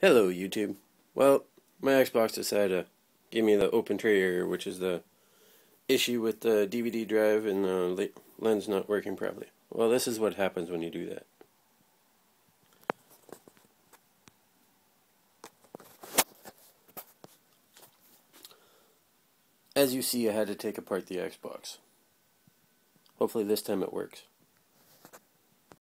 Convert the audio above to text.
Hello, YouTube. Well, my Xbox decided to give me the open tray error, which is the issue with the DVD drive and the lens not working properly. Well, this is what happens when you do that. As you see, I had to take apart the Xbox. Hopefully this time it works.